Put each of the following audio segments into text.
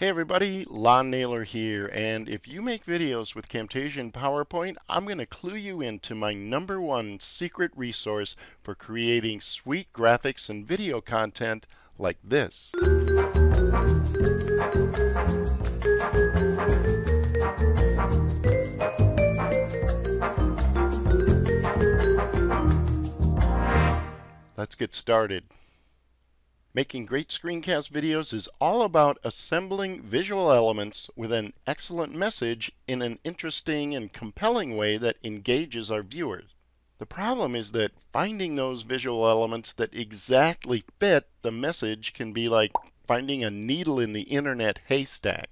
Hey everybody, Lon Naylor here, and if you make videos with Camtasia and PowerPoint, I'm going to clue you into my number one secret resource for creating sweet graphics and video content like this. Let's get started. Making great screencast videos is all about assembling visual elements with an excellent message in an interesting and compelling way that engages our viewers. The problem is that finding those visual elements that exactly fit the message can be like finding a needle in the internet haystack.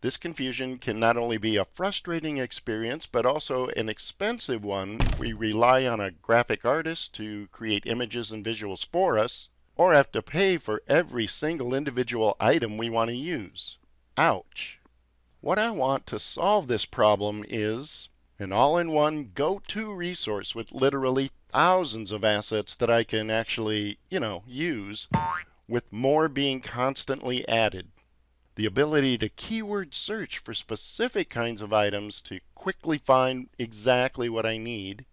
This confusion can not only be a frustrating experience, but also an expensive one. We rely on a graphic artist to create images and visuals for us, or have to pay for every single individual item we want to use. Ouch. What I want to solve this problem is an all-in-one go-to resource with literally thousands of assets that I can actually, you know, use, with more being constantly added. The ability to keyword search for specific kinds of items to quickly find exactly what I need,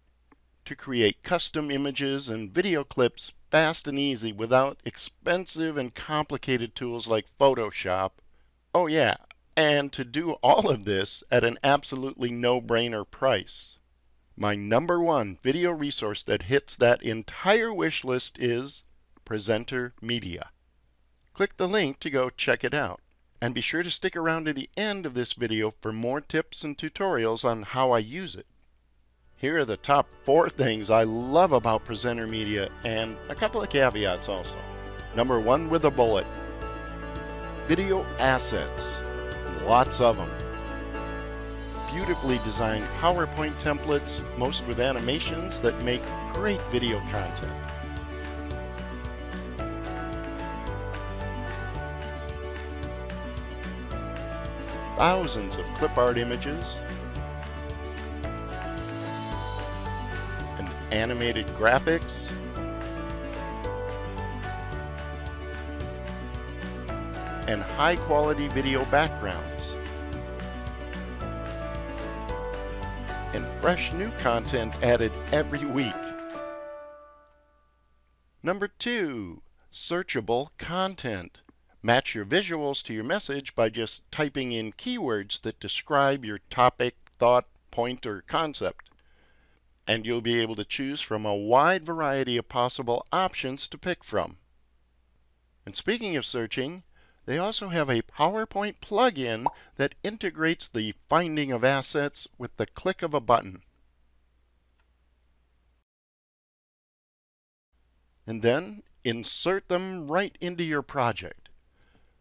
to create custom images and video clips fast and easy without expensive and complicated tools like Photoshop. Oh yeah, and to do all of this at an absolutely no-brainer price. My number one video resource that hits that entire wish list is Presenter Media. Click the link to go check it out. And be sure to stick around to the end of this video for more tips and tutorials on how I use it. Here are the top four things I love about Presenter Media and a couple of caveats also. Number one with a bullet. Video assets. Lots of them. Beautifully designed PowerPoint templates, most with animations that make great video content. Thousands of clip art images, animated graphics, and high quality video backgrounds. And fresh new content added every week. Number two, searchable content. Match your visuals to your message by just typing in keywords that describe your topic, thought, point, or concept and you'll be able to choose from a wide variety of possible options to pick from. And speaking of searching, they also have a PowerPoint plugin that integrates the finding of assets with the click of a button. And then insert them right into your project.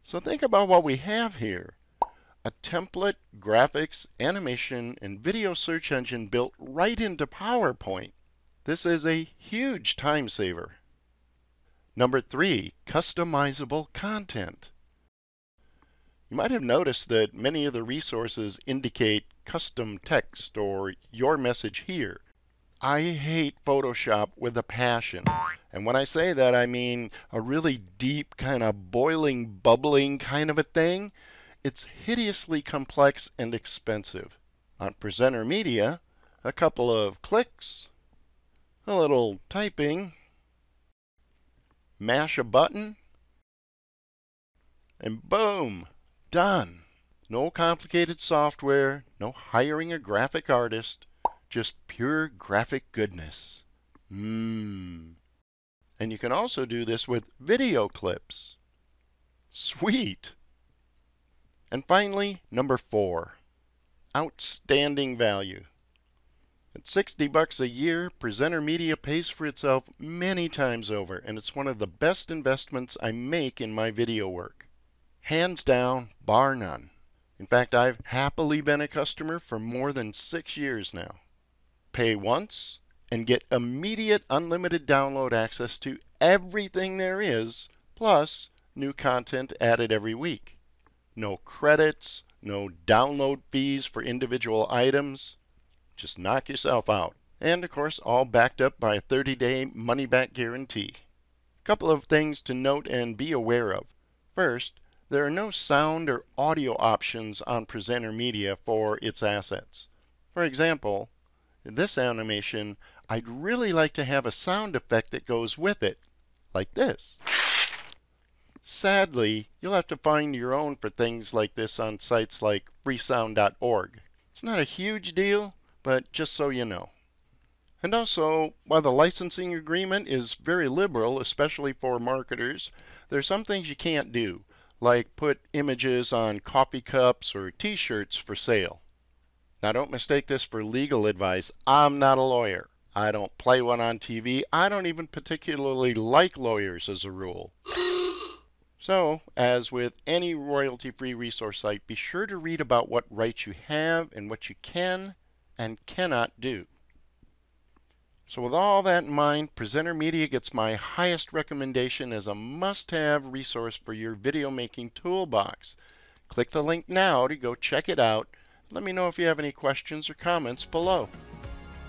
So think about what we have here a template, graphics, animation, and video search engine built right into PowerPoint. This is a huge time saver. Number three, customizable content. You might have noticed that many of the resources indicate custom text or your message here. I hate Photoshop with a passion. And when I say that, I mean a really deep, kind of boiling, bubbling kind of a thing it's hideously complex and expensive. On Presenter Media, a couple of clicks, a little typing, mash a button, and boom, done. No complicated software, no hiring a graphic artist, just pure graphic goodness. Mmm. And you can also do this with video clips. Sweet! And finally, number four, outstanding value. At 60 bucks a year, Presenter Media pays for itself many times over, and it's one of the best investments I make in my video work. Hands down, bar none. In fact, I've happily been a customer for more than six years now. Pay once and get immediate unlimited download access to everything there is, plus new content added every week no credits, no download fees for individual items. Just knock yourself out. And of course, all backed up by a 30 day money back guarantee. A couple of things to note and be aware of. First, there are no sound or audio options on Presenter Media for its assets. For example, in this animation, I'd really like to have a sound effect that goes with it, like this. Sadly, you'll have to find your own for things like this on sites like freesound.org. It's not a huge deal, but just so you know. And also, while the licensing agreement is very liberal, especially for marketers, there are some things you can't do, like put images on coffee cups or t-shirts for sale. Now don't mistake this for legal advice. I'm not a lawyer. I don't play one on TV. I don't even particularly like lawyers as a rule. So, as with any royalty-free resource site, be sure to read about what rights you have and what you can and cannot do. So with all that in mind, Presenter Media gets my highest recommendation as a must-have resource for your video making toolbox. Click the link now to go check it out. Let me know if you have any questions or comments below.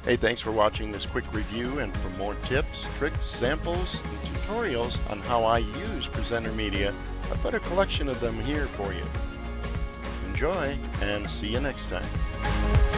Hey, thanks for watching this quick review and for more tips, tricks, samples, and tutorials on how I use Presenter Media, I've put a collection of them here for you. Enjoy and see you next time.